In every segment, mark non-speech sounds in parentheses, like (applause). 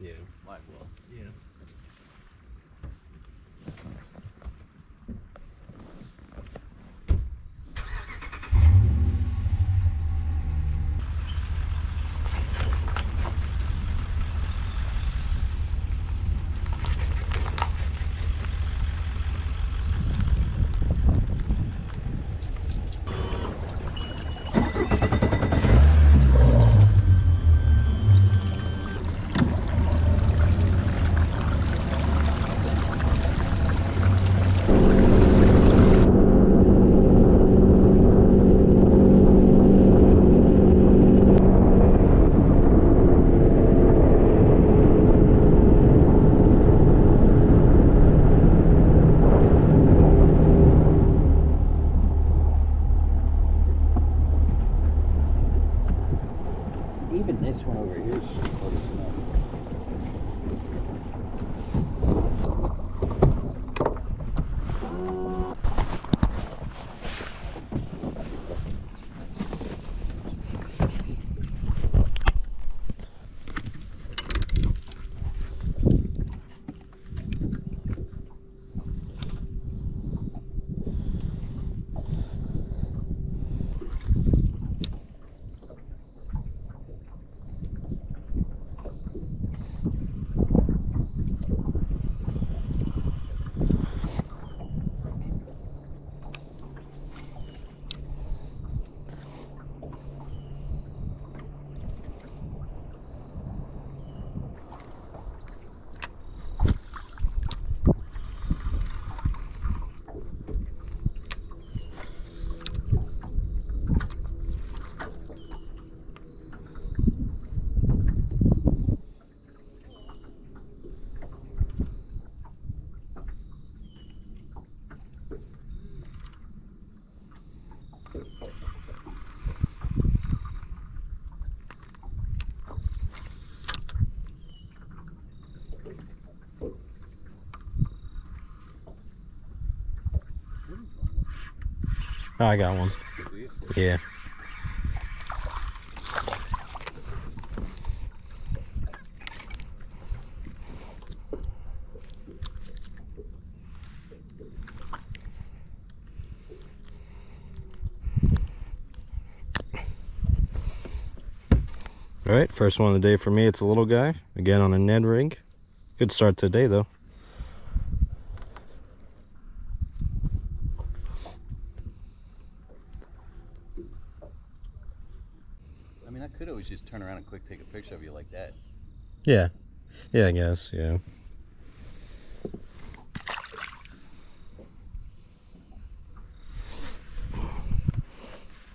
Yeah. Live well. Yeah. Oh, I got one. Yeah. All right, first one of the day for me. It's a little guy. Again on a Ned rig. Good start today though. Mean, I could always just turn around and quick take a picture of you like that. Yeah. Yeah, I guess. Yeah.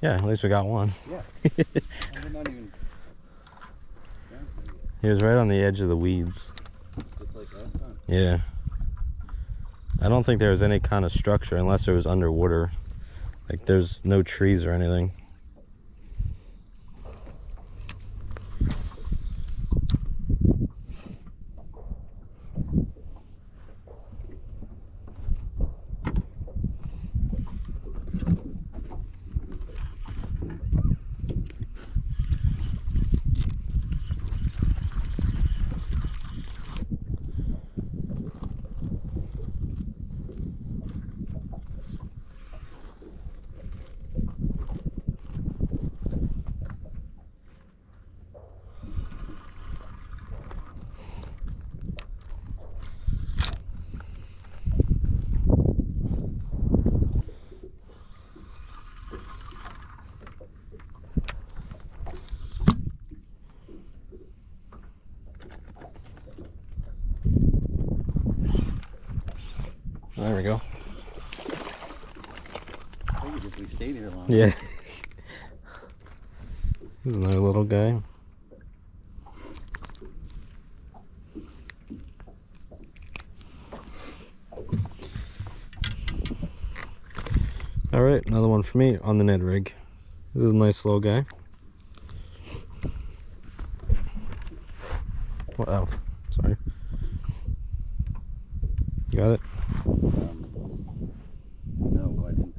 Yeah, at least we got one. Yeah. (laughs) Even. He was right on the edge of the weeds. Like. Yeah. I don't think there was any kind of structure unless it was underwater. Like there's no trees or anything. There we go. I figured if we here long. Yeah. (laughs) Here's another little guy. All right, another one for me on the Ned rig. This is a nice little guy. Wow, sorry. You got it? Um, no, I didn't.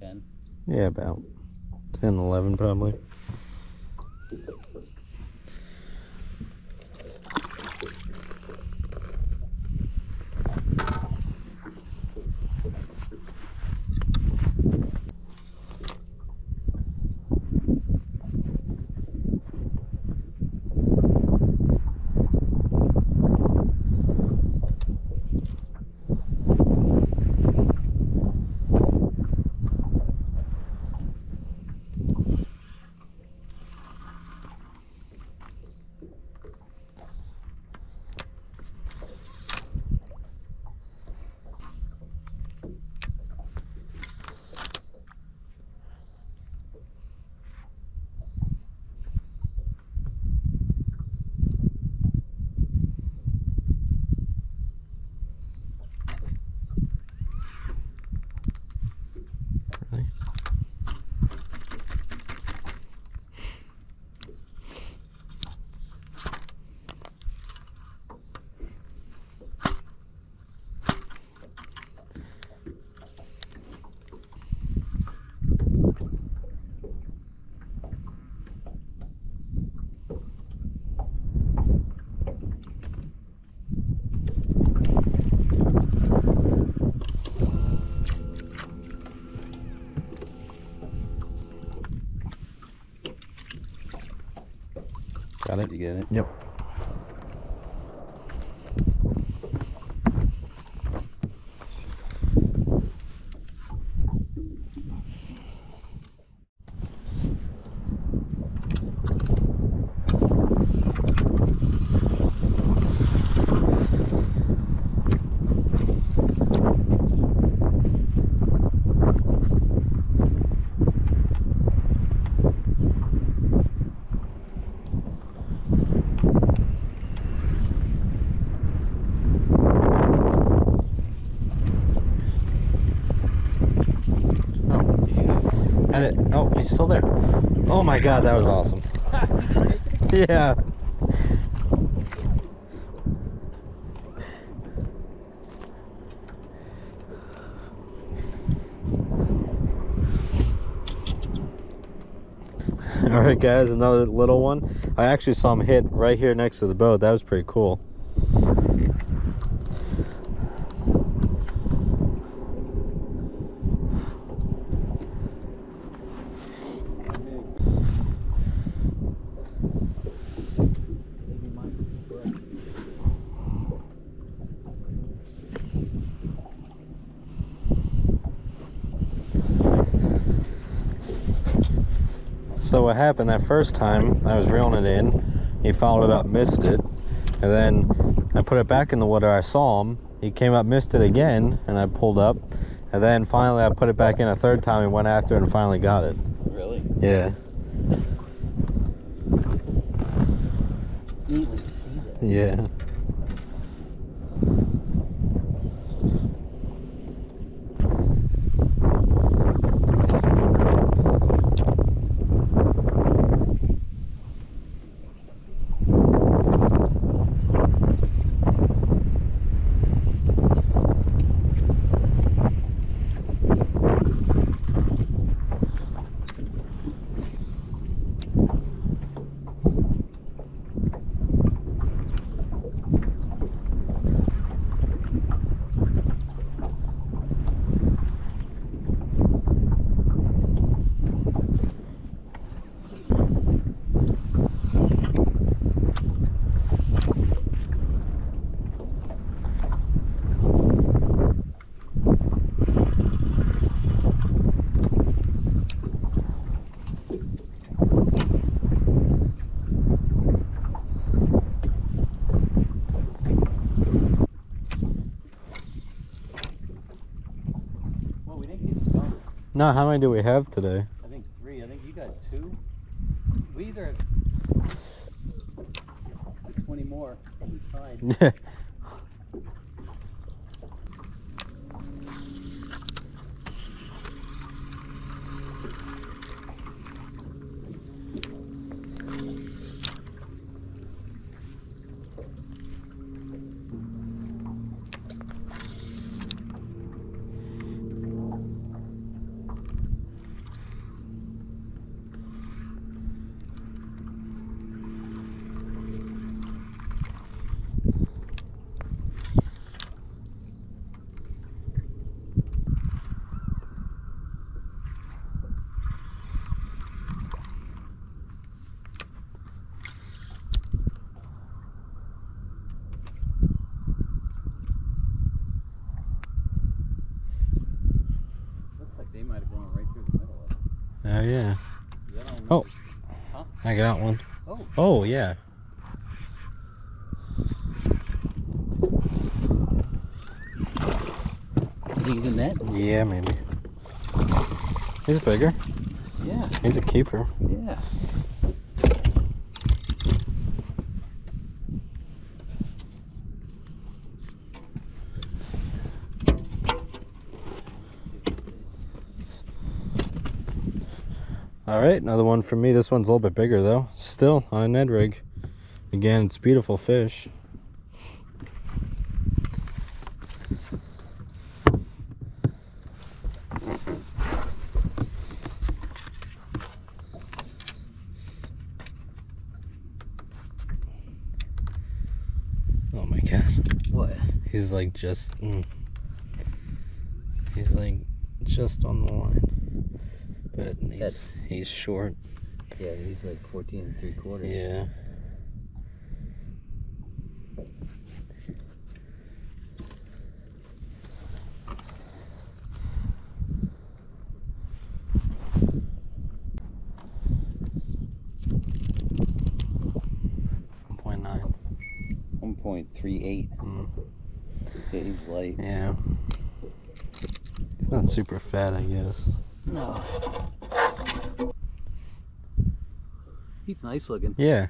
Then. Yeah, about 10, 11 probably. It? Did you get it? Yep. Oh. And it, oh, he's still there. Oh my god, that was awesome. (laughs) yeah. (laughs) All right, guys, another little one. I actually saw him hit right here next to the boat. That was pretty cool. So what happened that first time, I was reeling it in. He followed it up, missed it, and then I put it back in the water. I saw him. He came up, missed it again, and I pulled up. And then finally, I put it back in a third time. He went after it and finally got it. Really? Yeah, Neat when see that. yeah. Well, we didn't get skunk. No, how many do we have today? I think three. I think you got two. We either have (laughs) 20 more. We (laughs) Oh yeah. Is that on Oh. Huh? I got one. Oh. Oh yeah. In that? Yeah, maybe. He's bigger. Yeah. He's a keeper. Yeah. All right, another one for me. This one's a little bit bigger though. Still on a Ned rig. Again, it's beautiful fish. Oh my god. What? He's like just. Mm. He's like just on the line. But he's, That's- he's short. Yeah, he's like 14 and three quarters. Yeah. One point nine. 1.38. Mm, Yeah, he's light. yeah. He's not super fat, I guess. No. He's nice looking. Yeah,